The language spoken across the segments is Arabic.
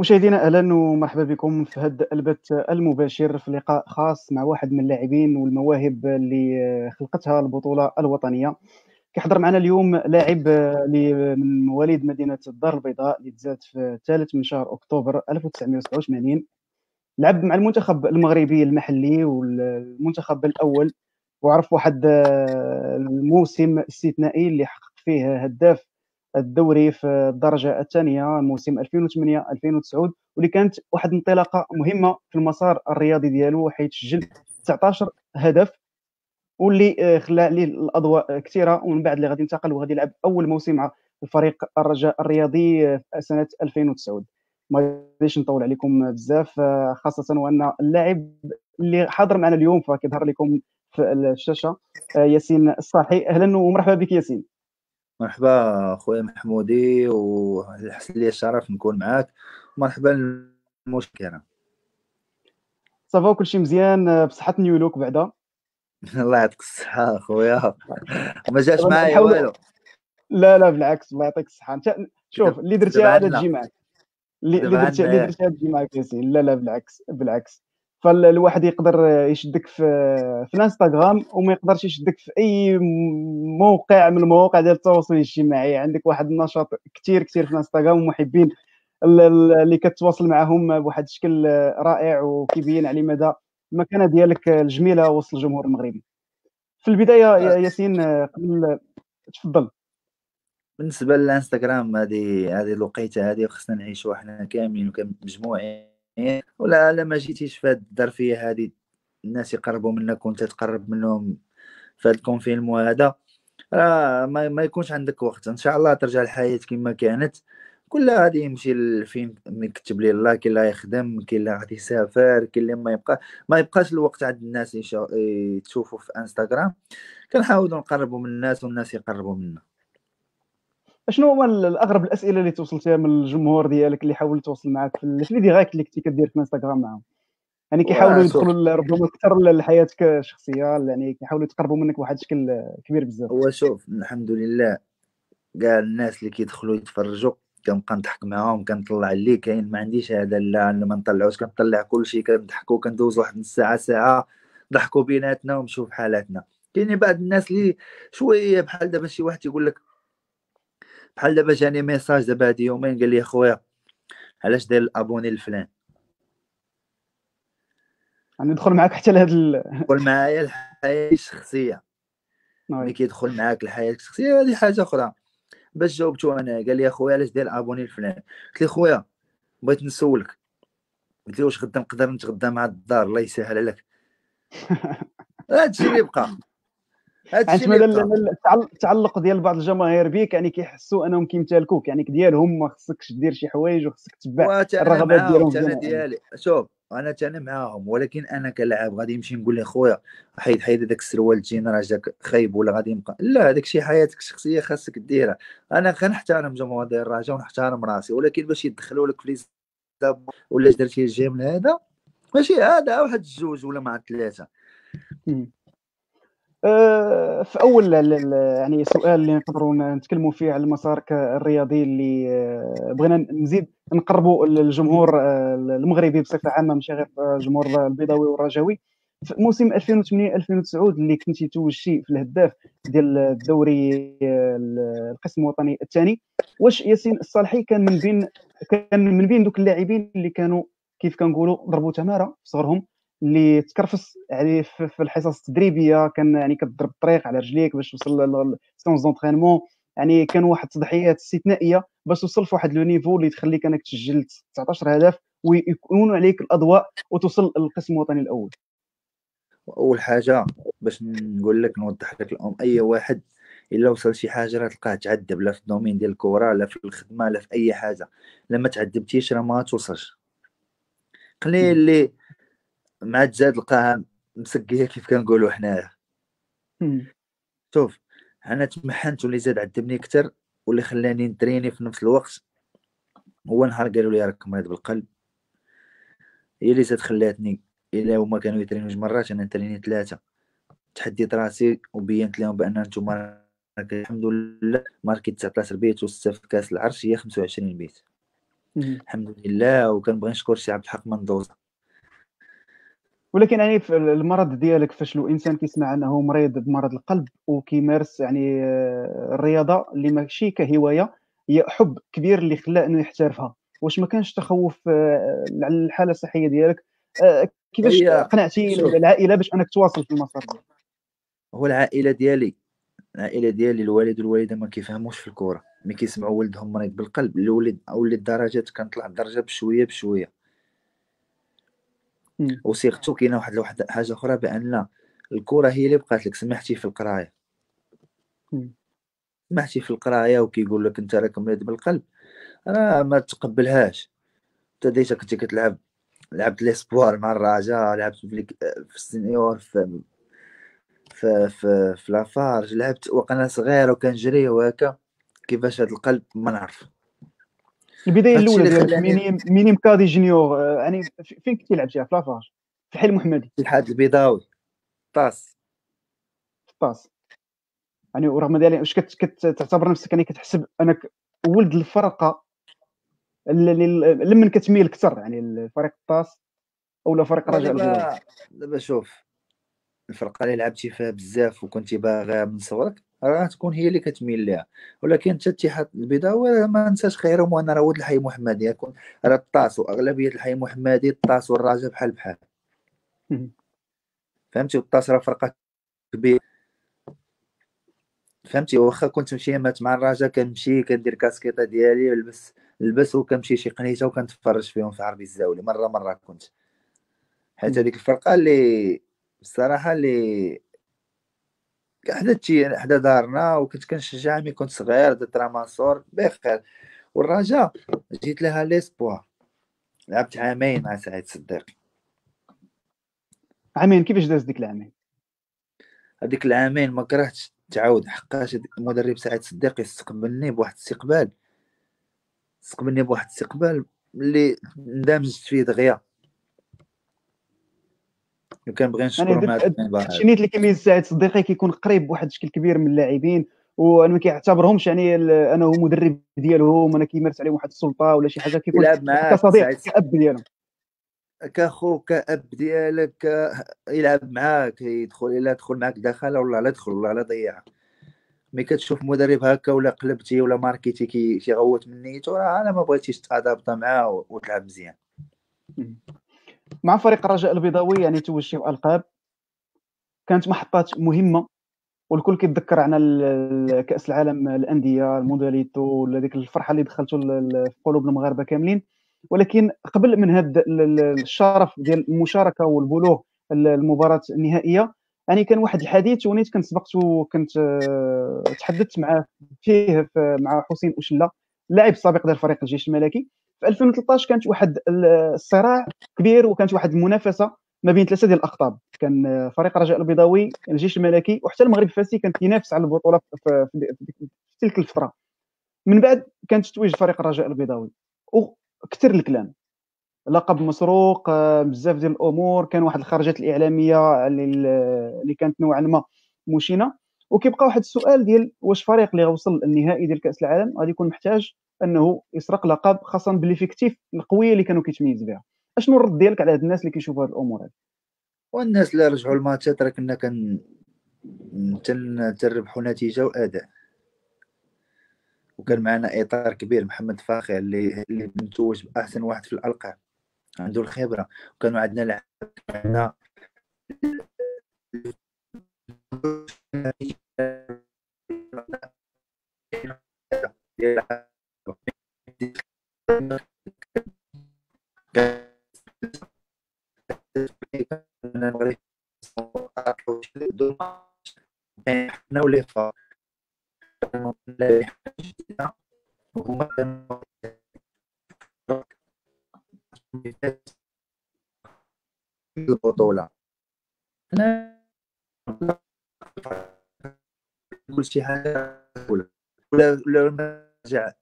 مشاهدينا أهلا ومرحبا بكم في هذا البث المباشر في لقاء خاص مع واحد من اللاعبين والمواهب اللي خلقتها البطولة الوطنية. كيحضر معنا اليوم لاعب من مواليد مدينة الدار البيضاء اللي تزاد في الثالث من شهر أكتوبر 1987 لعب مع المنتخب المغربي المحلي والمنتخب الأول. وعرف واحد الموسم استثنائي اللي حقق فيه هداف الدوري في الدرجة الثانية موسم 2008 2009 واللي كانت واحد الانطلاقه مهمة في المسار الرياضي ديالو حيث سجل 19 هدف واللي آه، خلى عليه الأضواء كثيرة ومن بعد اللي غادي ينتقل وغادي يلعب أول موسم مع الفريق الرجاء الرياضي آه، سنة 2009 ما غاديش نطول عليكم بزاف آه، خاصة وأن اللاعب اللي حاضر معنا اليوم فكيظهر لكم في الشاشة ياسين الصاحي أهلا ومرحبا بك ياسين. مرحبا خويا محمودي وحس لي الشرف نكون معاك. مرحبا المشكلة صافا كلشي مزيان بصحة نيولوك بعدا. الله يعطيك الصحة خويا ما جاش معايا والو. لا لا بالعكس الله يعطيك الصحة. انت شوف اللي درتيها هذا تجي معك اللي درتيها اللي درتيها تجي معك ياسين لا لا بالعكس بالعكس. فالواحد يقدر يشدك في في الانستغرام وما يقدرش يشدك في أي موقع من المواقع ديال التواصل الاجتماعي. عندك واحد النشاط كثير كثير في الانستغرام ومحبين اللي كتواصل معهم بواحد الشكل رائع وكيبين على مدى المكانة ديالك الجميلة وسط الجمهور المغربي. في البداية يا ياسين قبل تفضل. بالنسبة للانستغرام هذه هذه الوقيتة هذه خصنا نعيشوا حنا كاملين وكمجموعين. ولا لا ما جيتيش في هاد الظرفيه هذه الناس يقربوا منك وانت تقرب منهم في هاد الكونفينمو هذا آه ما, ما يكونش عندك وقت. إن شاء الله ترجع الحياة كما كانت. كل غادي يمشي لفين كتب لي الله كاين اللي يخدم كاين اللي غادي يسافر كاين اللي ما يبقى. ما يبقاش الوقت عند الناس تشوفوا في إنستغرام. كنحاولوا نقربوا من الناس والناس يقربوا منا. شنو هما الأغرب الأسئلة اللي توصلتيها من الجمهور ديالك اللي حاول يتواصل معك في الفيديوهات اللي كنتي كدير في الانستغرام معاهم؟ يعني كيحاولوا يدخلوا ربما أكثر لحياتك الشخصية يعني كيحاولوا يتقربوا منك بواحد الشكل كبير بزاف. هو شوف الحمد لله كاع الناس اللي كيدخلوا يتفرجوا كنبقى نضحك معاهم كنطلع اللي كاين. ما عنديش هذا لا ما نطلعوش كنطلع كلشي كنضحكوا كندوز واحد نص ساعة ساعه ضحكوا بيناتنا ومشوا بحالاتنا كاين بعض الناس اللي شوية بحال دابا شي واحد يقول لك بحال دابا جاني message دابا هادي يومين قال لي خويا علاش داير ال abonné الفلان يعني ندخل معاك حتى لهاد ندخل معايا الحياة الشخصية. ملي كيدخل معاك الحياة الشخصية هذه حاجة أخرى. باش جاوبتو أنا قال لي اخويا علاش داير abonné الفلان قلت له خويا بغيت نسولك. قلت له واش غدا نقدر نتغدى مع الدار الله يسهل عليك. هادشي اللي بقى. هادشي مثلا التعلق ديال بعض الجماهير بك يعني كيحسوا أنهم كيمتلكوك يعني ديالهم ما خصكش دير شي حوايج وخصك تتبع الرغبات ديالهم أنا ديالي. شوف أنا تاني معاهم ولكن أنا كلاعب غادي نمشي نقول له خويا حيد حيد هذاك السروال تجينا راجلك خايب ولا غادي يبقى؟ لا هذاك شي حياتك الشخصية خاصك ديرها. أنا كنحترم جمهور الرجاء ونحترم راسي ولكن باش يدخلوا لك في ولا درتي الجيم هذا ماشي هذا واحد الجوج ولا مع ثلاثة في أول يعني سؤال اللي نقدروا نتكلموا فيه على مسارك الرياضي اللي آه، بغينا نزيد نقربوا الجمهور آه، المغربي بصفة عامة ماشي غير الجمهور البيضاوي والرجاوي في موسم 2008 2009 اللي كنتي توجتي في الهداف ديال الدوري القسم الوطني الثاني واش ياسين الصالحي كان من بين كان من بين دوك اللاعبين اللي كانوا كيف كنقولوا ضربوا تمارة في صغرهم؟ اللي تكرفس يعني في الحصص التدريبية كان يعني كتضرب الطريق على رجليك باش توصل ل séance d'entraînement يعني كان واحد التضحيات استثنائية باش توصل في واحد le niveau اللي تخليك أنك تسجل 19 هدف ويكونوا عليك الأضواء وتوصل للقسم الوطني الأول. أول حاجة باش نقول لك نوضح لك الام أي واحد إلا وصل شي حاجة راه تلقاه تعذب لا في ال domaine ديال الكره لا في الخدمة لا في أي حاجة. لما تعذبتيش راه ما توصلش. قليل اللي مع تزاد لقاها مسقيه كيف كنقولوا حنايا. شوف أنا تمحنت واللي زاد عذبني أكثر واللي خلاني نتريني في نفس الوقت هو نهار قالوا لي راك مريض بالقلب. هي اللي زاد خلاتني إلا هما كانوا يترينوا جوج مرات أنا نتريني ثلاثة. تحديت راسي وبينت لهم بأن أنتم الحمد لله ماركي 19 بيت وستة في كاس العرش هي 25 بيت. الحمد لله وكنبغي نشكر السي عبد الحق مندوزة. ولكن يعني في المرض ديالك فاش الانسان كيسمع أنه مريض بمرض القلب وكيمارس يعني آه، الرياضه اللي ماشي كهواية هي حب كبير اللي خلاه إنه يحترفها. واش ما كانش تخوف آه، على الحالة الصحية ديالك؟ آه، كيفاش قنعتي العائلة باش إنك تواصل في المسار هو العائلة ديالي العائلة ديالي الوالد والوالدة ما كيفهموش في الكره ملي كيسمعوا ولدهم مريض بالقلب الولد اولي الدرجات كنطلع الدرجة بشوية بشوية. و surtout كاينة واحد واحد حاجة أخرى بأن الكرة هي اللي بقات لك سمحتي في القراية. سمحتي في القراية وكيقول لك أنت راك مريض بالقلب أنا ما تقبلهاش. ابتديت كنت كتلعب لعبت l'espoir مع الرجاء لعبت في, في ال senior في في في, في لافارج لعبت وأنا صغير وكنجري وهكا. كيفاش هذا القلب؟ ما نعرف. البداية الأولى ديالك minime minime cadet junior يعني فين كنتي لعبتيها في لافارج في الحي المحمدي في الاتحاد البيضاوي. طاس. طاس. يعني ورغم ذلك واش كتعتبر نفسك يعني كتحسب أنك ولد الفرقة اللي لمن كتميل أكثر يعني الفريق الطاس أو فريق رجاء دابا دابا شوف الفرقة اللي لعبتي فيها بزاف وكنتي باغيها من صغرك راه تكون هي اللي كتميل ليها. ولكن حتى اتحاد البيضاوي ما ننساش خيرهم وأنا راه ولد الحي المحمدي يكون راه الطاس واغلبيه الحي المحمدي الطاس والرجاء بحال بحال. فهمتي؟ والطاس راه فرقة كبيرة. فهمتي؟ واخا كنت مشيمات مع الرجاء كنمشي كندير كاسكيطة ديالي نلبس نلبس وكنمشي شي قنيته وكنتفرج فيهم في عربي الزاولي. مرة مرة كنت. حيت هذيك الفرقة اللي الصراحة اللي حدثتي حدا دارنا وكنت كنشجع ملي كنت صغير درت راه بخير والرجاء جيت لها ليسبوار لعبت عامين مع سعيد صديق. عامين كيفاش داز ديك العامين؟ هذيك العامين ما كرهتش تعاود حقاش المدرب سعيد صديق يستقبلني بواحد الاستقبال. استقبلني بواحد الاستقبال اللي اندمجت فيه دغيا. وكنبغي نشكر مع شي نيت اللي كيميز سعيد صديقي كيكون قريب بواحد الشكل كبير من اللاعبين وأنا ما كيعتبرهمش يعني انه مدرب ديالهم أنا كيمارس عليهم واحد السلطة ولا شي حاجة كيكون كصديق كأب ديالهم. كأخو كأب ديالك يلعب معاك يدخل إلا دخل معاك دخل ولا لا دخل ولا لا ضيع. ملي كتشوف مدرب هكا ولا قلبتي ولا ماركيتي كيغوت من نيته راه إلا ما بغيتيش تادابط معاه وتلعب مزيان. مع فريق الرجاء البيضاوي يعني توجتي ألقاب. كانت محطات مهمة والكل كيتذكر عنا كأس العالم الانديه الموندياليتو ولا ديك الفرحة اللي دخلتو في قلوب المغاربة كاملين. ولكن قبل من هذا الشرف ديال المشاركة والبلوغ المباراة النهائية يعني كان واحد الحديث ونيت كنت سبقت وكنت آه، تحدثت معاه فيه مع حسين اوشله اللاعب السابق ديال فريق الجيش الملكي. في 2013 كانت واحد الصراع كبير وكانت واحد المنافسة ما بين ثلاثة ديال الاقطاب كان فريق رجاء البيضاوي الجيش الملكي وحتى المغرب الفاسي كان كينافس على البطولة في, في تلك الفترة. من بعد كانت تتويج فريق الرجاء البيضاوي. وكثر الكلام. لقب مسروق آه، بزاف ديال الأمور كان واحد الخرجات الإعلامية اللي كانت نوعا ما مشينة. وكيبقى واحد السؤال ديال واش فريق اللي غوصل للنهائي ديال كأس العالم غادي يكون محتاج أنه يسرق لقب خاصه ب l'effectif القوية اللي كانوا كيتميز بها. أشنو الرد ديالك على هاد الناس اللي كيشوفوا هاد الأمور هذه والناس اللي رجعوا الماتشات راه كنا كن تنربحوا نتيجة وأداء. وكان معنا إطار كبير محمد فاخر اللي اللي متوج بأحسن واحد في الألقاب. عنده الخبرة. وكانوا عندنا لعب عندنا إحنا ولي البطولة أنا كل شي حاجة ولا ولا نرجع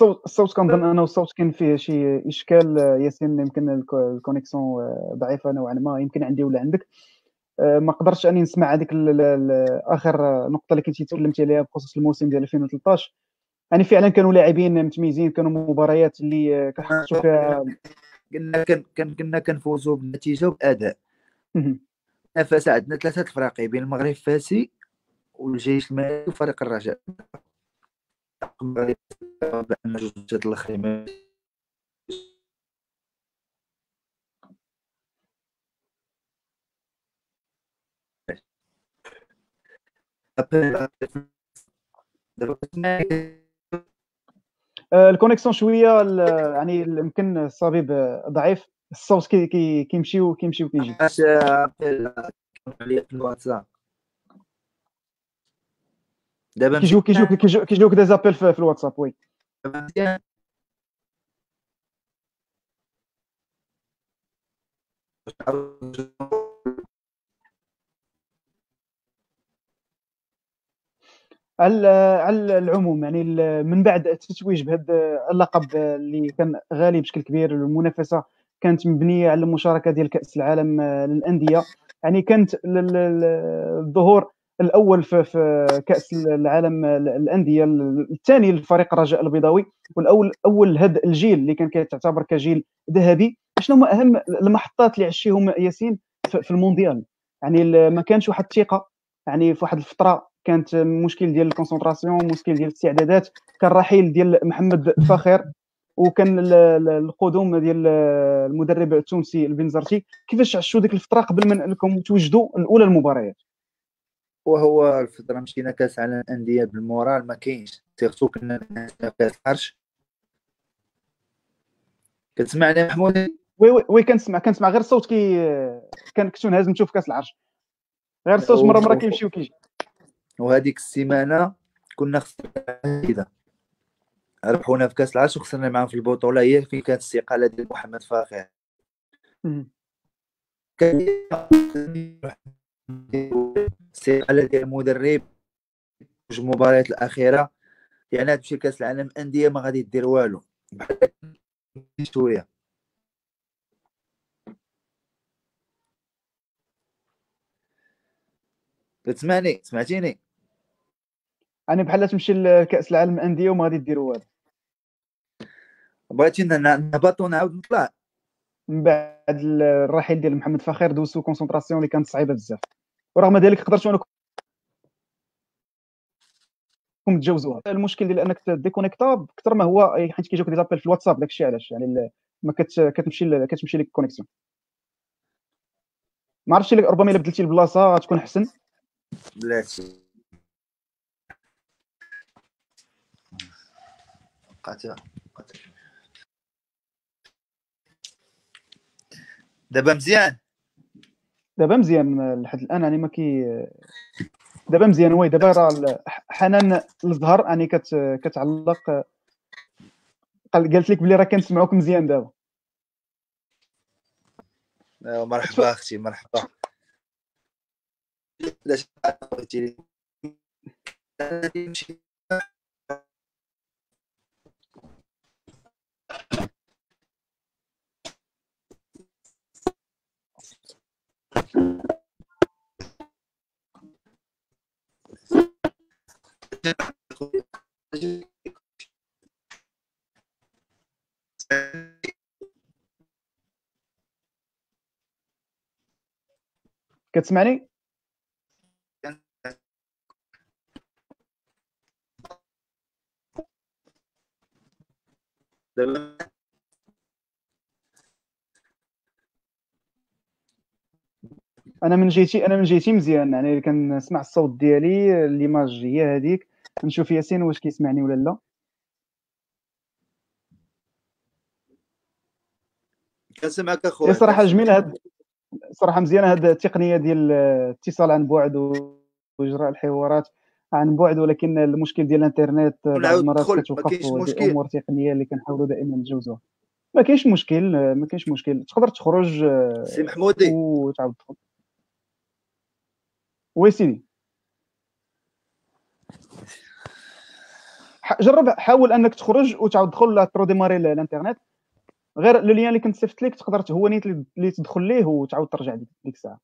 الصوت الصوت كنظن أنه الصوت كاين فيه شي إشكال ياسين يمكن الكونيكسيون ضعيفة نوعا ما يمكن عندي ولا عندك. آه، ما قدرتش أني نسمع هذيك آخر نقطة اللي كنتي تكلمتي عليها بخصوص الموسم ديال 2013 يعني فعلا كانوا لاعبين متميزين كانوا مباريات اللي كنحسوا فيها قلنا كان كنا كنفوزوا بالنتيجه وبأداء. نفس عندنا ثلاثة الفرق بين المغرب فاسي والجيش المالي وفريق الرجاء. بان آه، الكونيكسيون شوية يعني يمكن الصبيب ضعيف. الصوت كي كي كيمشي وكيمشي وكيجي. في الواتساب؟ دابا كيجيوك كيجيوك كيجيوك des appels في الواتساب oui. على على العموم يعني من بعد التتويج بهذا اللقب اللي كان غالي بشكل كبير المنافسة كانت مبنية على المشاركة ديال كأس العالم للأندية. يعني كانت الظهور الأول في, في كأس العالم الأندية الثاني لفريق الرجاء البيضاوي والاول أول هذا الجيل اللي كان كيعتبر كجيل ذهبي. شنو هما أهم المحطات اللي عشيهم ياسين في المونديال؟ يعني ما كانش واحد الثقة يعني في واحد الفترة كانت مشكل ديال ال concentration مشكل ديال الاستعدادات كان رحيل ديال محمد فاخر وكان القدوم ديال المدرب التونسي البنزرتي. كيفاش عشتوا ديك الفترة قبل ما انكم توجدوا الأولى المباريات؟ وهو الفترة مشينا كاس العالم الأندية بال moral ما كاينش. surtout كنا كاس العرش كتسمعني محمود؟ oui oui, oui كنسمع كنسمع. غير الصوت كي كان كنتو نهز نشوف كاس العرش غير الصوت مرة مرة كيمشي. وكيجي وهذيك السيمانة كنا خسرنا ربحونا في كاس العرش وخسرنا معاهم في البطولة. هي فين كانت الاستقاله ديال محمد فاخر. ديال المدرب جوج المباريات الأخيرة. يعني تمشي لكاس العالم انديه ما غادي دير والو. شوية تسمعني؟ سمعتيني؟ يعني بحال تمشي لكأس العالم الانديه وما غادي دير والو. بغيتي نهبط ونعاود نطلع؟ من بعد الرحيل ديال محمد فاخر دوزو concentration اللي كانت صعيبة بزاف. ورغم ذلك قدرتوا انكم تجاوزوها المشكل ديال أنك ديكونيكتا أكثر ما هو حيت كيجيوك des appels في الواتساب داكشي علاش؟ يعني ما كتمشي كتمشي لك connexion ما عرفتش ربما إلا بدلتي البلاصة غتكون أحسن. بلاتي قاتل دابا مزيان. دابا مزيان لحد الان يعني ما كي دابا مزيان. وي دابا راه حنان الزهر يعني كت... كتعلق. قالت لك بلي راه كنسمعوك مزيان دابا. أيوة، مرحبا أختي مرحبا. لاش كتسمعني؟ أنا من جهتي أنا من جهتي مزيان يعني كنسمع الصوت ديالي ليماج هي هذيك نشوف ياسين واش كيسمعني ولا لا. كنسمعك أخويا. صراحة جميله هاد صراحة مزيانة هاد التقنية ديال الاتصال عن بعد وإجراء الحوارات عن بعد ولكن المشكل ديال الإنترنت بعض المرات كتوقف أمور تقنية اللي كنحاولوا دائما نتجاوزوها. ما كاينش مشكل ما كاينش مشكل. تقدر تخرج سي محمودي. وتعاود تدخل oui سيدي. جرب حاول أنك تخرج وتعاود تدخل تروديماري الإنترنت. غير لو ليان اللي كنت صيفط لك تقدر هو نيت اللي تدخل ليه وتعاود ترجع ديك الساعة.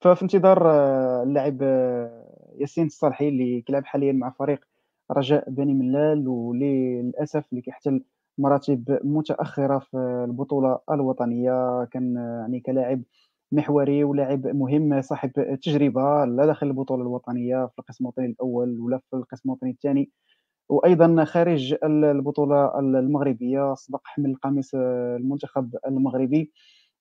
ففي انتظار اللاعب ياسين الصالحي اللي كيلعب حاليا مع فريق رجاء بني ملال وللأسف اللي كيحتل مراتب متأخرة في البطولة الوطنية. كان يعني كلاعب محوري ولاعب مهم صاحب تجربة لا داخل البطولة الوطنية في القسم الوطني الأول ولا في القسم الوطني الثاني وأيضا خارج البطولة المغربية. سبق حمل قميص المنتخب المغربي.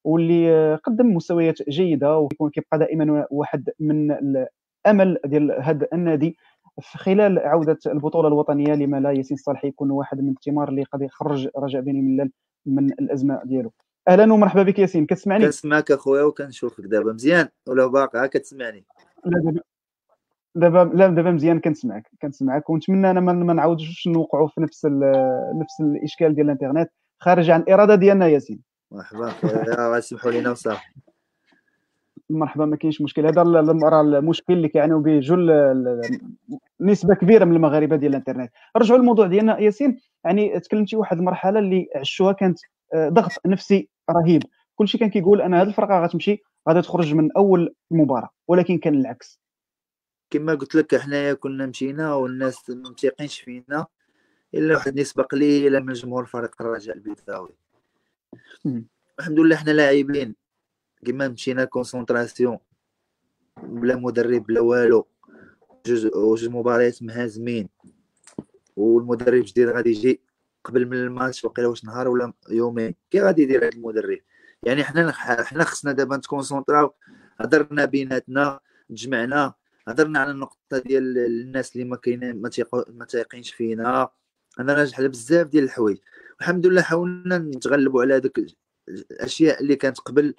واللي قدم مستويات جيدة وكيكون كيبقى دائما واحد من الأمل ديال هذا النادي. في خلال عودة البطولة الوطنية لما لا ياسين صالحي يكون واحد من الثمار اللي قد يخرج رجاء بني ملال من الأزمة ديالو. أهلا ومرحبا بك ياسين كتسمعني؟ كنسمعك أخويا وكنشوفك دابا مزيان ولا باقي كتسمعني. لا دابا دابا لا دابا مزيان كنسمعك كنسمعك. ونتمنى أنا ما نعاودوش نوقعوا في نفس نفس الإشكال ديال الإنترنت خارج عن الإرادة ديالنا ياسين. مرحبا خويا سمحوا لينا وصافي مرحبا ما كاينش مشكل. هذا راه المشكل اللي كيعانيو به جل نسبة كبيرة من المغاربة ديال الإنترنت. نرجعوا للموضوع ديالنا ياسين. يعني تكلمتي واحد المرحلة اللي عشتوها كانت آه، ضغط نفسي رهيب. كلشي كان كيقول أنا هذه الفرقة غتمشي غادي تخرج من أول مباراة ولكن كان العكس. كما قلت لك حنايا كنا مشينا والناس ما متيقينش فينا إلا واحد نسبة قليلة من جمهور فريق الرجاء البيضاوي الحمد لله حنا لاعبين. كيما مشينا concentration بلا مدرب بلا والو. جوج جوج مباريات مهازمين. والمدرب الجديد غادي يجي قبل من الماتش وقيلا واش نهار ولا يومين. كي غادي يدير هذا المدرب؟ يعني حنا حنا خصنا دابا نتكونسونطراو هضرنا بيناتنا تجمعنا هضرنا على النقطة ديال الناس اللي ما كاينين ما تايقينش فينا. أنا راجع على بزاف ديال الحوايج. والحمد لله حاولنا نتغلبوا على هذوك الاشياء اللي كانت قبل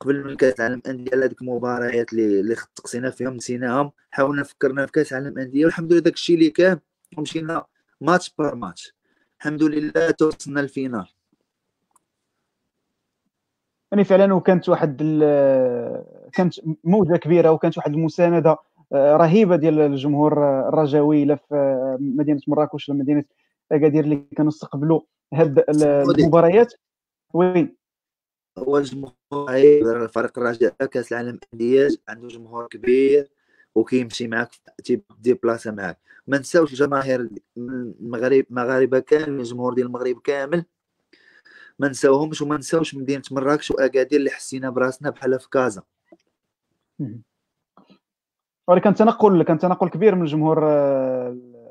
قبل من كاس العالم أندية هذيك المباريات اللي اللي تقصينا فيهم نسيناهم حاولنا فكرنا في كاس العالم أندية والحمد لله داك الشيء اللي كان ومشينا match par match. الحمد لله توصلنا ال finale يعني فعلا وكانت واحد كانت موجة كبيرة وكانت واحد المساندة آه، رهيبة ديال الجمهور الرجاوي لا في آه، مدينة مراكش ولا مدينة اكادير اللي كانوا استقبلوا هاد المباريات. وي. هو الجمهور فريق الرجاء. كأس العالم انديه عنده جمهور كبير وكيمشي معاك تيدي بلاصة معاك. ما نساوش الجماهير المغرب المغاربة كامل الجمهور ديال المغرب كامل. ما نساوهمش وما نساوش مدينة مراكش وأكادير اللي حسينا براسنا بحال في كازا. ولكن تنقل كان تنقل كبير من الجمهور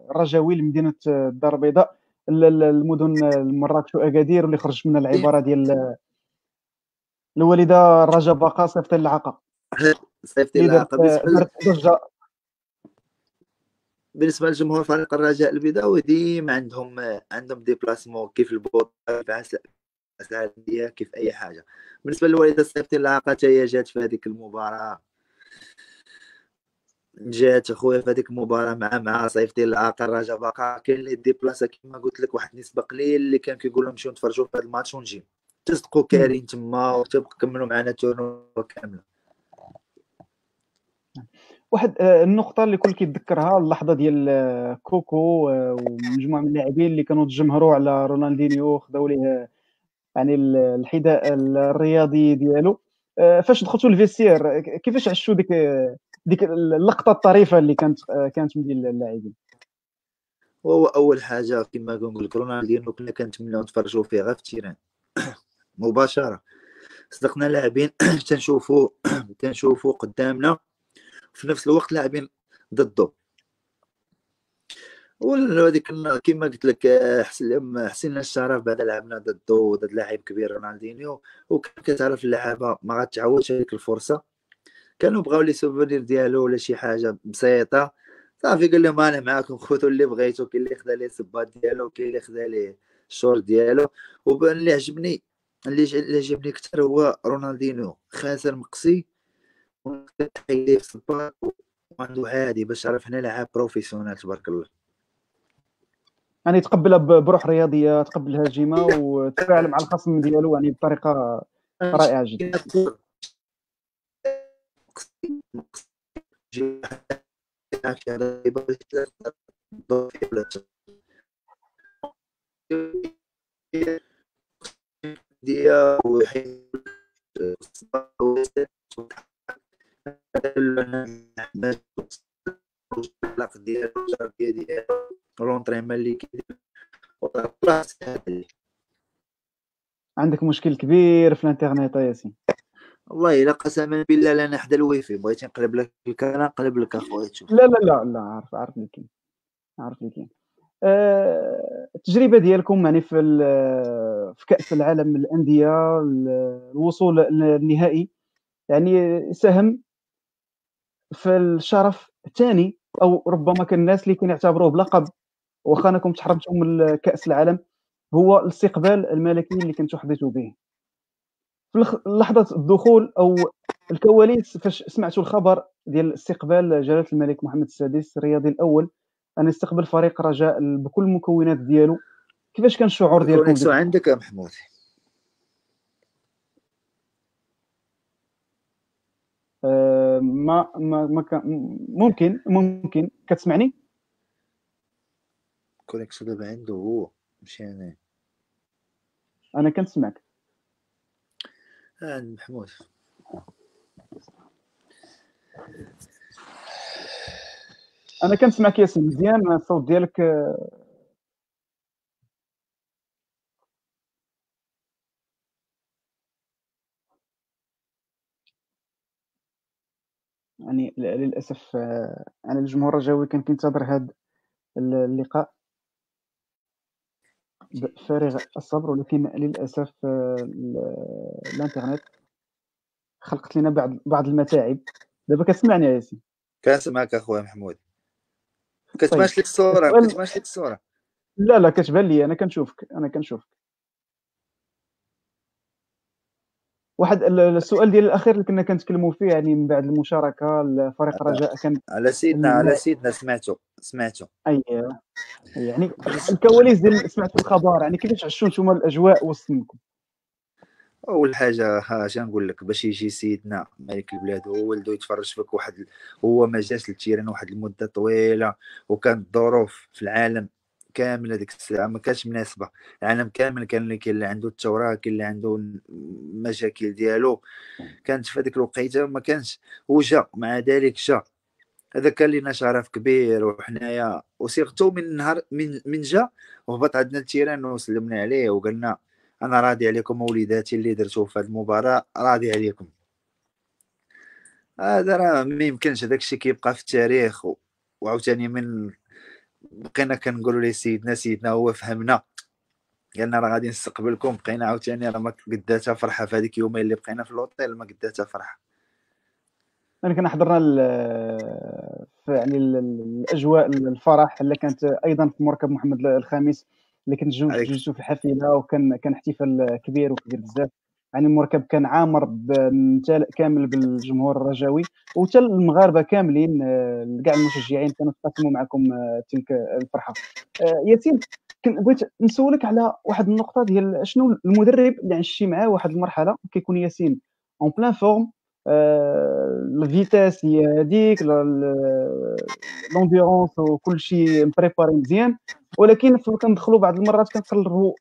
آه، الرجاوي لمدينه الدار البيضاء. المدن مراكش واكادير واللي خرجت منها العبارة ديال الوالدة الرجاء باقا صيفط العاقه صيفط العاقه بالنسبة بالنسبة لجمهور فريق الرجاء البيضاوي ديما عندهم عندهم ديبلاسمون كيف البوط كيف أي حاجة. بالنسبة للوالدة صيفطي اللعاقة حتى هي جات في هذيك المباراة. جات اخويا في هذيك المباراة مع مع صيفطي اللعاقة الرجاء باقا. كاين اللي ديبلاسا كما قلت لك واحد النسبة قليل اللي كان كيقول لهم نمشيو نتفرجوا في هذا الماتش ونجي تصدقوا كارين تما وتبقى كملوا معنا tournoi كاملة. واحد آه، النقطة اللي كل كيتذكرها اللحظة ديال آه، كوكو آه، ومجموعة من اللاعبين اللي كانوا تجمهروا على رونالدينيو خداو ليه يعني الحذاء الرياضي ديالو. فاش دخلتوا ال vestiaire كيفاش عشتوا ديك ديك اللقطة الطريفة اللي كانت كانت من اللاعبين. هو أول حاجة كما كنقول لك رونالدينيو كنا كنتمناو نتفرجوا فيه غير في ال terrain. مباشرة. صدقنا لاعبين تنشوفوا تنشوفوا قدامنا. في نفس الوقت لاعبين ضده وهذيك كما قلت لك حسينا بالشرف بعد لعبنا ضده ضد لاعب كبير رونالدينيو وكان كتعرف اللعابة ما غاتعوضش هذيك الفرصة. كانوا بغاو لي souvenir ديالو ولا شي حاجة بسيطة. صافي قال لهم أنا معاكم خذوا اللي بغيتو كاين اللي خدا لي الصباط ديالو كاين اللي خدا لي الشورت ديالو. اللي عجبني اللي اللي عجبني أكثر هو رونالدينو. خاسر مقصي في الصباط وعنده عادي باش عرف هنا لاعب بروفيسيونال تبارك الله. يعني تقبلها بروح رياضية تقبل الهجمه وتفاعل مع الخصم ديالو يعني بطريقة رائعة جدا. عندك مشكل كبير في الانترنت ياسين. والله إلا قسما بالله لا حدا الويفي بغيتي نقلب لك الكلام نقلب لك أخويا تشوف. لا لا لا لا عارف عارف اللي كاين عارف اللي كاين آه، التجربة ديالكم يعني في في كأس العالم الانديه الوصول للنهائي يعني ساهم في الشرف الثاني أو ربما كان الناس اللي كيعتبروه بلقب واخا انكم تحرمتوا من كأس العالم هو الاستقبال الملكي اللي كنتو حظيتوا به. في لحظة الدخول أو الكواليس فاش سمعتوا الخبر ديال استقبال جلالة الملك محمد السادس الرياضي الأول؟ أن يستقبل فريق رجاء بكل المكونات ديالو. كيفاش كان الشعور ديالكم عندك يا محمود؟ أه ما ما, ما كان ممكن ممكن. كتسمعني؟ كونيكسيون دابا عنده هو ماشي أنا. أنا كنسمعك. آه محمود أنا كنسمعك ياسين مزيان الصوت ديالك يعني للأسف أنا الجمهور الرجاوي كان كينتظر هذا اللقاء. بفارغ الصبر ولكن للأسف الإنترنت خلقت لنا بعض بعض المتاعب. دابا كتسمعني يا ياسين؟ كنسمعك أخويا محمود. كتبانش طيب. لك الصورة كتبانش لك الصورة لا لا كتبان لي أنا كنشوفك أنا كنشوفك. واحد السؤال ديال الأخير اللي كنا كنتكلموا فيه يعني من بعد المشاركة الفريق الرجاء كان على سيدنا على سيدنا سمعته سمعته اييه يعني الكواليس ديال سمعتوا الخبر يعني كيفاش عشتوا نتوما الأجواء وسط منكم أول حاجة ها اش نقول لك؟ باش يجي سيدنا ملك البلاد هو ولده يتفرج فيك واحد هو ما جاش للتيران واحد المدة طويلة وكانت الظروف في العالم كامل هذيك الساعة ما كانش مناسبه العالم كامل كان اللي كاين اللي عنده الثوره كاين اللي عنده المشاكل ديالو. كانت في هذيك الوقيتة ما كانش. وجا مع ذلك جا. هذا كان لنا شرف كبير. وحنايا وسيرتو من نهار من من جا وهبط عندنا التيران وسلمنا عليه وقلنا أنا راضي عليكم وليداتي اللي درتو في هذه المباراة راضي عليكم. هذا راه ما يمكنش هذاك الشيء كيبقى في التاريخ. وعاوتاني من بقينا كنقولوا ليه سيدنا سيدنا هو فهمنا. قالنا راه غادي نستقبلكم بقينا عاوتاني راه ما قداتها فرحة في هذيك يومين اللي بقينا في الأوتيل ما قداتها فرحة. يعني كنا حضرنا يعني الأجواء الفرح اللي كانت أيضا في مركب محمد الخامس اللي كنت جوجتو في الحفله وكان كان احتفال كبير وكبير بزاف. يعني المركب كان عامر كامل بالجمهور الرجاوي وحتى المغاربة كاملين آه، كاع المشجعين كانوا تقاسموا معكم آه، تلك الفرحة. آه، ياسين بغيت نسولك على واحد النقطة ديال شنو المدرب اللي عشتي معاه واحد المرحلة كيكون ياسين en pleine forme ال vitesse هي هذيك l'endurance وكل شيء مبريpاري مزيان. ولكن كندخلوا بعض المرات كنقربوا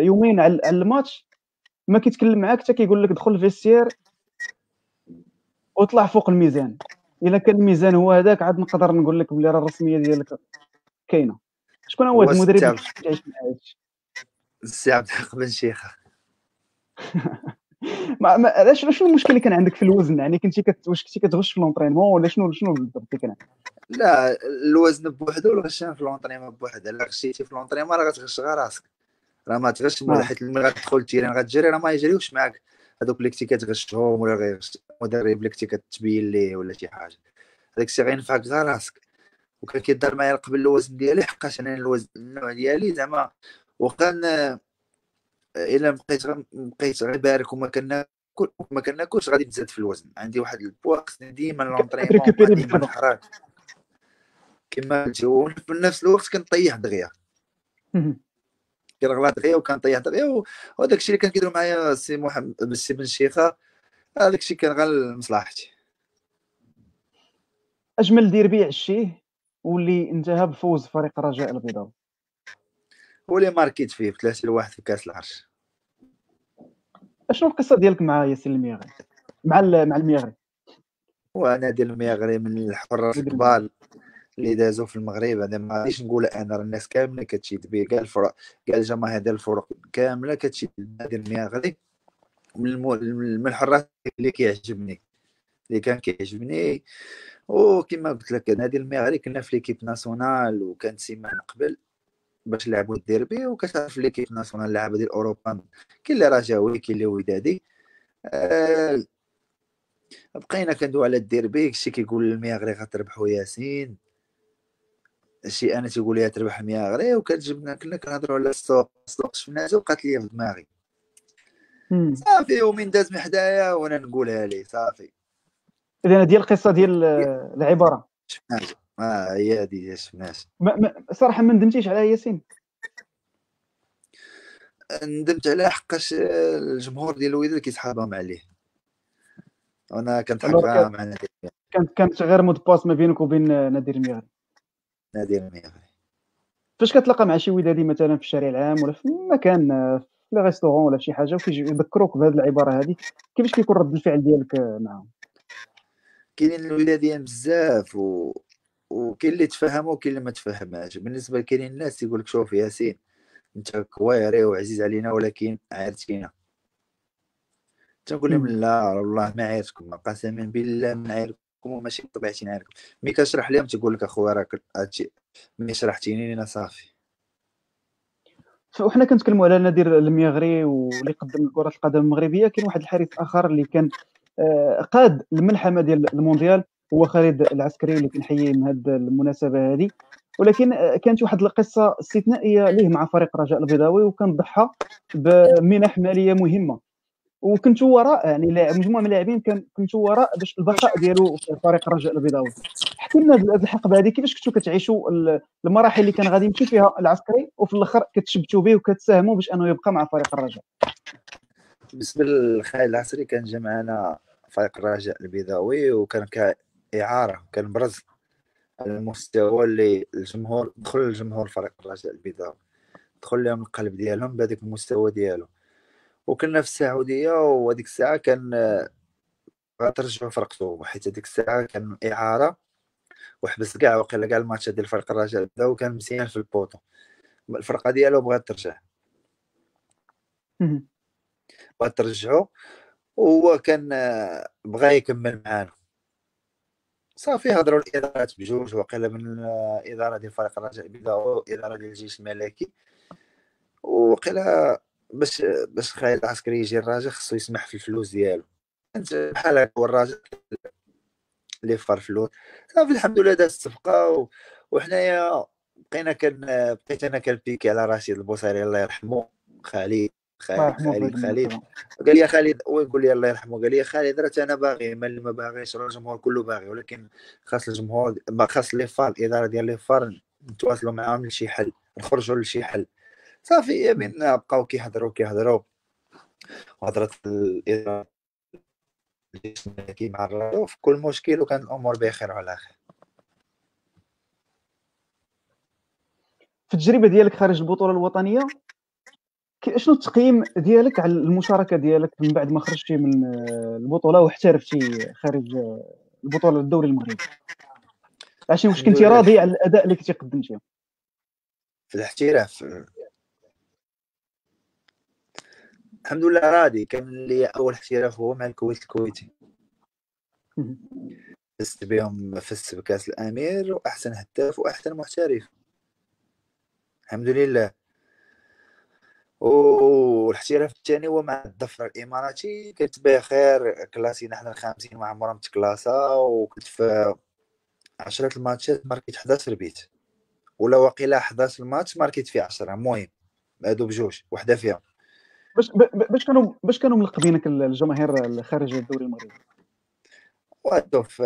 يومين على الماتش ما كيتكلم معاك حتى كيقول لك دخل ال vestiaire وطلع فوق الميزان. إلا كان الميزان هو هذاك عاد نقدر نقول لك بلي راه الرسمية ديالك كاينة. شكون هو هذا المدرب اللي تعيش معاه السي عبد الحق بن شيخه ما ما علاش شنو المشكل اللي كان عندك في الوزن؟ يعني كنتي كت... واش كنتي كتغش في l'entraînement ولا شنو شنو بالضبط اللي كان لا الوزن بوحدو ولا غشان في l'entraînement بوحدها الا غشيتي في l'entraînement راه غتغش غير راسك. راه ما تغش ولا حيت ملي غتدخل التيران غتجري راه ما يجريوش معاك. هذوك اللي كنتي كتغشهم ولا غير مدرب اللي كنتي كتبين ليه ولا شي حاجة. هذاك الشيء غينفعك غير راسك. وكان كيدار معايا قبل الوزن ديالي حقاش أنا الوزن النوع ديالي زعما وكان إلا بقيت بقيت غير بارك وما كنا ما كناكلش غادي نزاد في الوزن. عندي واحد البوا خصني ديما لونطريمون ديما الحراك. كما قلتي وفي نفس الوقت كنطيح دغيا. كنغلط دغيا وكنطيح دغيا وهذاك الشيء اللي كان كيديروا معايا السي محمد السي بن شيخة هذاك الشيء كان غير لمصلحتي. أجمل ديربي عشيه واللي انتهى بفوز فريق الرجاء البيضاوي هو اللي marquيت فيه ب 3 لواحد في كأس العرش. أشنو القصة ديالك مع ياسين الميغي مع مع الميغي وأنا ديال المغرب من الحراس الكبار. اللي دازوا في المغرب. هذا ما غاديش نقول أنا الناس كامله كتشيد به. كاع الفرق كاع الجماهير ديال الفرق كاملة كتشيد ديال المغرب. من الحراس اللي كيعجبني. اللي كان كيعجبني. وكما قلت لك نادي المغرب كنا في ليكيب ناسيونال وكانت سيمانة قبل باش نلعبوا الديربي وكتعرف ليكيب ناسيونال لعبه ديال أوروبا. كاين اللي رجاوي كاين اللي ودادي. أه بقينا كندوي على الديربي. شي كيقول المياغري غتربحوا ياسين. شي أنا تيقول لي تربح المياغري وكتجبنا كنا كنهضروا على السوق السوق شفناها وقعت لي في دماغي. صافي ومن داز من حدايا وأنا نقولها ليه صافي. إذا هذه القصة ديال العبارة. شفناها آه هي هذه شفناش صراحة ما ندمتيش عليها ياسين. ندمت عليها حقاش الجمهور ديال الوداد كيسحابهم عليه. وأنا كنضحك مع نادي كانت كانت غير mauvaise passe ما بينك وبين نادي المغرب نادي المغرب فاش كتلاقى مع شي ودادي مثلا في الشارع العام ولا في مكان في les restaurants ولا شي حاجة وكيذكروك بهذه العبارة هذه كيفاش كيكون رد الفعل ديالك معاهم؟ كاينين الوداديين بزاف و... وكاين اللي تفهموا وكاين اللي ما تفهمهاش. بالنسبة لكاينين الناس يقول لك شوف ياسين انت كويري وعزيز علينا ولكن عيرتينا تنقول لهم لا والله ما عيرتكم قسما بالله ما عيركم وماشي بطبيعتي نعيركم ملي كتشرح لهم تقول لك أخويا راك هادشي ملي شرحتيني أنا صافي. وحنا كنتكلموا على نادي الميغري واللي قدم كرة القدم المغربية كاين واحد الحارس آخر اللي كان آه، قاد الملحمة ديال المونديال هو خالد العسكري اللي كنحييه من هذه المناسبة هذه ولكن آه، كانت واحد القصة استثنائية ليه مع فريق الرجاء البيضاوي وكان ضحى بمنح مالية مهمة. وكنت وراء يعني مجموعة من اللاعبين كنت وراء باش البقاء ديالو في فريق الرجاء البيضاوي حكي لنا هذه الحقبة هذه كيفاش كنتوا كتعيشوا المراحل اللي كان غادي يمشي فيها العسكري وفي الأخر كتشبتوا به وكتساهموا باش أنه يبقى مع فريق الرجاء؟ بالنسبة للخالد العسكري كان جا معنا فريق الرجاء البيضاوي وكان كإعارة كان برز على المستوى اللي الجمهور دخل الجمهور فريق الرجاء البيضاوي دخل لهم القلب ديالهم بهذاك المستوى ديالو. وكنا في السعودية وهذيك الساعة كان غترجعوا فرقته حيت هذيك الساعة كان إعارة وحبس كاع وقيلا كاع الماتشات ديال فريق الرجاء بدا وكان مزيان في البوطو. الفرقة ديالو بغات ترجع. بغات ترجعو وهو كان بغا يكمل معانا. صافي هضروا الإدارات بجوج وقيلا من الاداره ديال فريق الرجاء بدا والاداره ديال الجيش الملكي. وقيلا باش باش خالد العسكري يجي الراجل خصو يسمح في الفلوس ديالو. انت بحال هكا هو الراجل اللي فار فلوس. صافي الحمد لله داز الصفقه وحنايا بقينا كان بقيت أنا كنبيكي على رشيد البوصيري الله يرحمه. خالد خالد خالد قال لي خالد ويقول لي الله يرحمه؟ قال لي خالد راه أنا باغي ما اللي ما باغيش راه الجمهور كله باغي. ولكن خاص الجمهور خاص لي فار الإدارة ديال لي فار نتواصلوا معاهم لشي حل نخرجوا لشي حل. صافي من بقاو كيهضروا كيهضروا وهضرت الإدارة مع الراديو في كل مشكل وكان الأمور بخير وعلى خير. في التجربة ديالك خارج البطولة الوطنية شنو التقييم ديالك على المشاركة ديالك من بعد ما خرجتي من البطولة واحترفتي خارج البطولة الدوري المغربي؟ عشان واش كنتي راضي على الأداء اللي كنتي قدمتيه في الاحتراف الحمد لله راضي كان لي أول احتراف هو مع الكويت الكويتي. فزت بهم فزت بكأس الأمير وأحسن هداف وأحسن محترف. الحمد لله. والاحتراف الثاني هو مع الظفر الإماراتي. كنت بخير كلاسي نحن الخامسين مع عمرهم كلاسا وكنت في عشرة الماتشات ماركيت 11 بيت ولا وقيلا 11 الماتش ماركيت فيه 10 المهم هادو بجوج وحدة فيهم. باش باش كانوا باش كانوا ملقبينك الجماهير خارج الدوري المغربي. في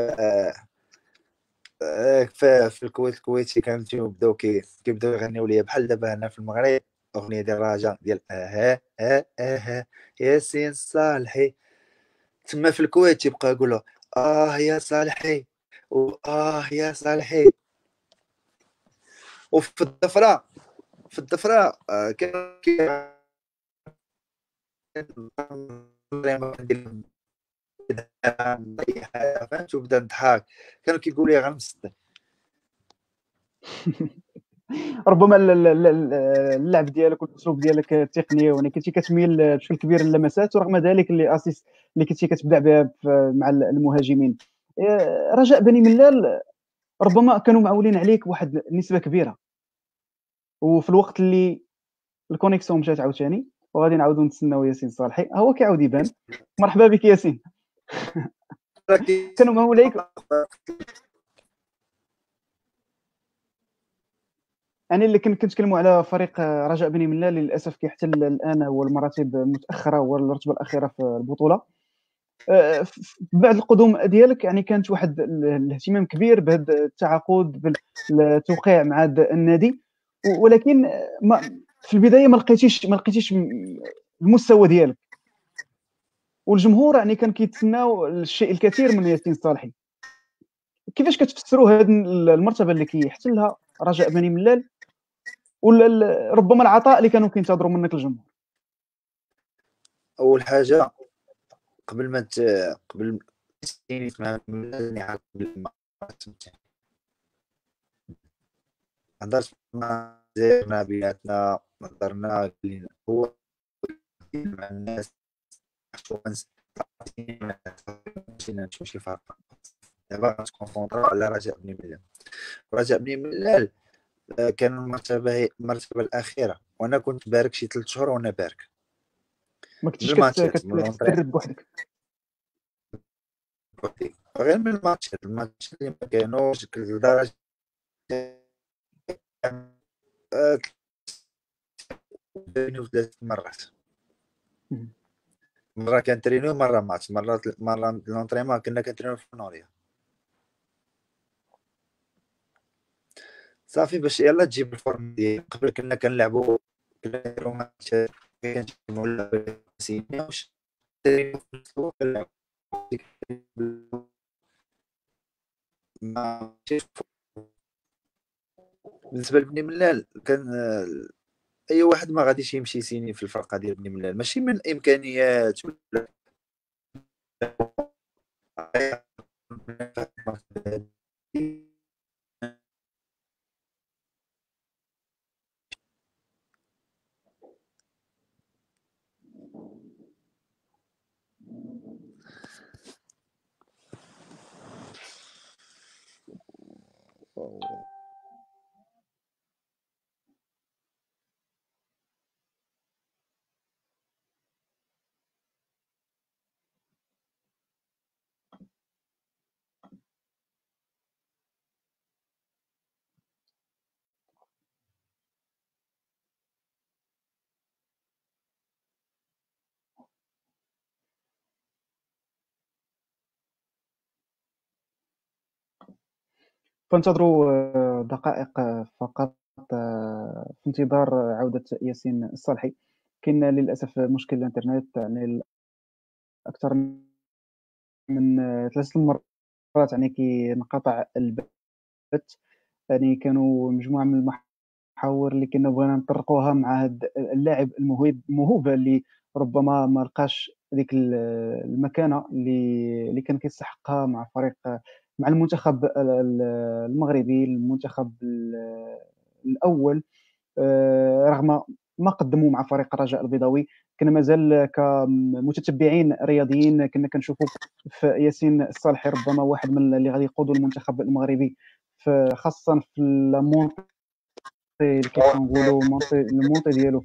آه، في, في الكويت الكويتي كانوا يبداو كيبداو يغنيو ليا. بحال دابا هنا في المغرب أغنية ديال الرجاء ديال آه آه آه ياسين صالحي. تما في الكويت تيبقى يقولوا آه يا صالحي واه يا صالحي. وفي الضفرة في الضفرة آه، كان فهمت وبدا نضحك كانوا كيقولوا لي غنمسطي ربما اللعب ديالك والاسلوب ديالك التقنيه يعني كنتي كتميل بشكل كبير للمسات ورغم ذلك les assists اللي كنتي كتبدع بها مع المهاجمين. إيه، رجاء بني ملال ربما كانوا معولين عليك واحد النسبة كبيرة. وفي الوقت اللي ال connexion مشات عاوتاني وغادي نعاودو نتسناو ياسين صالحي. هو كيعاود يبان. مرحبا بك ياسين. كانوا معولين عليك يعني اللي كنتكلموا على فريق رجاء بني ملال للأسف كيحتل الآن هو المراتب المتاخره هو الرتبه الأخيرة في البطولة. آه، بعد القدوم ديالك يعني كانت واحد الاهتمام كبير بهذا التعاقد بالتوقيع مع النادي. ولكن ما في البداية ما لقيتيش ما لقيتيش المستوى ديالك. والجمهور يعني كان كيتسناو الشيء الكثير من ياسين صالحي. كيفاش كتفسروا هذه المرتبة اللي كيحتلها رجاء بني ملال وربما العطاء اللي كانوا كينتظروا منك الجمهور؟ أول حاجة قبل ما مع قبل هضرت مع زيرنا بيناتنا هضرنا هو مع الناس. نمشي شي فرق. دابا نتكونسونطرا على رجاء بني ملال. رجاء بني ملال آه، كان المرتبة المرتبة الأخيرة. وأنا كنت بارك شي ثلاث شهور وأنا بارك. ما كنتيش كتدرب بوحدك. غير من الماتشات الماتشات اللي ما كانوش لدرجة ثلاث مرات. مرة كان ترينو مرة ماتش مره مرة l'entraînement كنا كنترينو في نوريا. صافي باش يلا تجيب ال forme ديالي. قبل كنا كنلعبوا كنا نديرو matchات كنجمعوا واش ما بالنسبة لبني ملال كان أي واحد ما غاديش يمشي سيني في الفرقة ديال بني ملال ماشي من امكانيات ولا فانتظروا آه، دقائق آه، فقط آه، في انتظار عودة ياسين الصالحي. كاين للأسف مشكل الإنترنت يعني أكثر من ثلاثة مرات يعني كينقطع البث. يعني كانوا مجموعة من المحاور اللي كنا بغينا نطرقوها مع هذا اللاعب الموهوب الموهوب اللي ربما ما لقاش ديك المكانة اللي اللي كان كيستحقها مع فريق مع المنتخب المغربي المنتخب الأول. آه، رغم ما قدموا مع فريق الرجاء البيضاوي كنا مازال كمتتبعين رياضيين. كنا كنشوفوا في ياسين الصالحي ربما واحد من اللي غادي يقودوا المنتخب المغربي. خاصة في المونطي اللي كنقولوا المونطي ديالو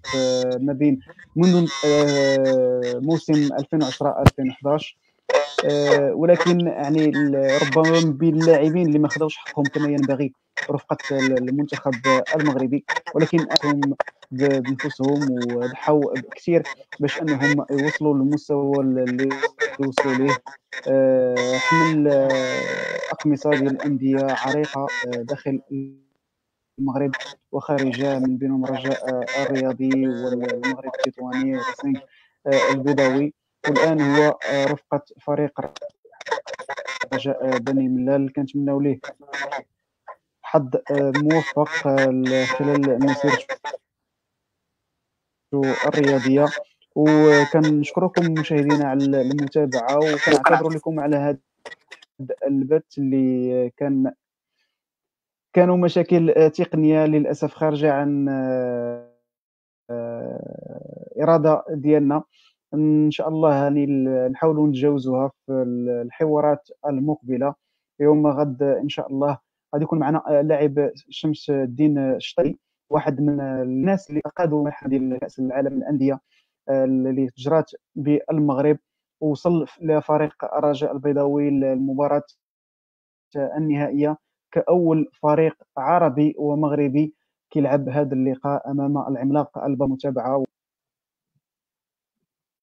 ما بين منذ آه، موسم 2010 2011 آه، ولكن يعني ربما من بين اللاعبين اللي ما خداوش حقهم كما ينبغي رفقة المنتخب المغربي ولكن هم بنفسهم وضحوا كثير باش أنهم يوصلوا للمستوى اللي يوصلوا ليه. آه، حمل أقمصة ديال الأندية عريقة آه، داخل المغرب وخارجها من بينهم الرجاء الرياضي والمغرب التطواني والرسنج البيضاوي. والآن هو آه، رفقة فريق رجاء بني ملال. كنتمناو ليه حظ آه، موفق آه، خلال مسيرته الرياضية. وكنشكركم مشاهدينا على المتابعة وكنعتذر لكم على هذا البث اللي كان كانوا مشاكل تقنية للأسف خارجة عن إرادة ديالنا. إن شاء الله يعني نحاولوا نتجاوزوها في الحوارات المقبلة. يوم غد إن شاء الله غادي يكون معنا لاعب شمس الدين الشطي واحد من الناس اللي قادوا ديال كأس العالم للأندية اللي تجرات بالمغرب وصل لفريق الرجاء البيضاوي المباراه النهائية. كأول فريق عربي ومغربي كيلعب هذا اللقاء أمام العملاق المتابعه